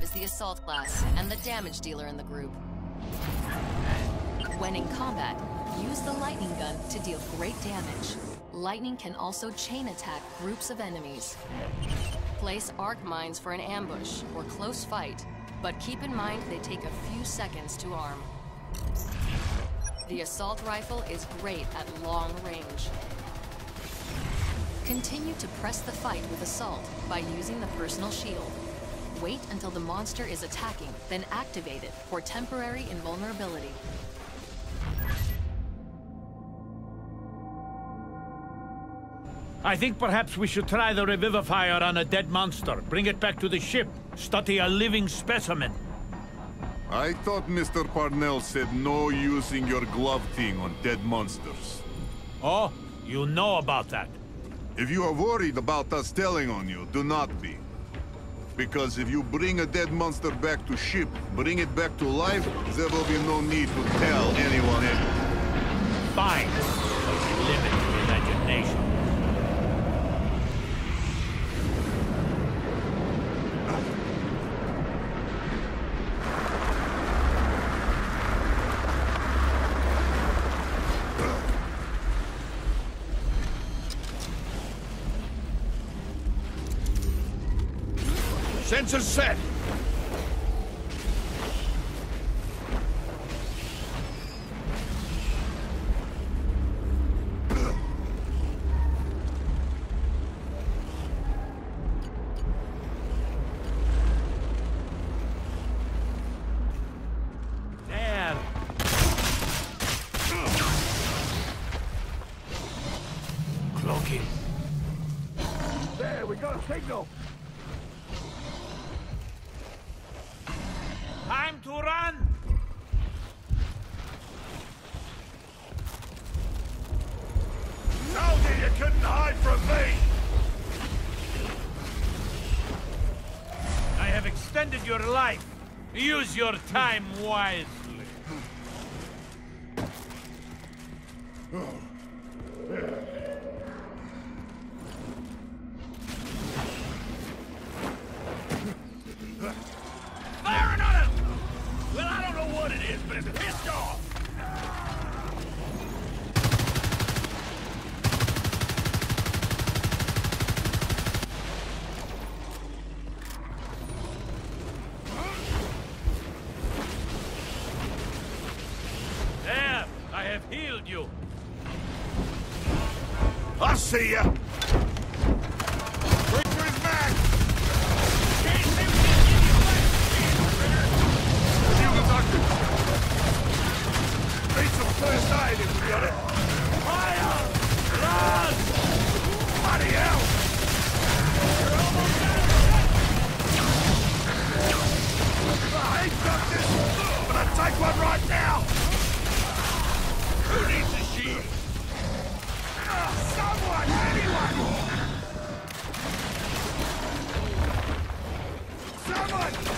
Is the assault class and the damage dealer in the group. When in combat, use the lightning gun to deal great damage. Lightning can also chain attack groups of enemies. Place arc mines for an ambush or close fight, but keep in mind they take a few seconds to arm. The assault rifle is great at long range. Continue to press the fight with assault by using the personal shield. Wait until the monster is attacking, then activate it for temporary invulnerability. I think perhaps we should try the revivifier on a dead monster. Bring it back to the ship. Study a living specimen. I thought Mr. Parnell said no using your glove thing on dead monsters. Oh, you know about that. If you are worried about us telling on you, do not be. Because if you bring a dead monster back to ship, bring it back to life, there will be no need to tell anyone anything. Fine. But limit imagination. Sensors set. There. We got a signal. Time to run! Told you you couldn't hide from me! I have extended your life. Use your time wisely. Hmm. Firing on him! Well, I don't know what it is, pissed off! There, I have healed you. I see ya! First aid if we got it! Fire! Run! Bloody hell! I ain't got this! But I'll take one right now! Who needs a shield? Someone! Anyone! Someone!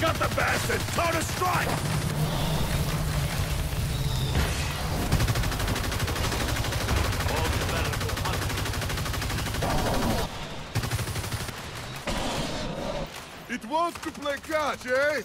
Got the bastard! To strike! It wants to play catch, eh?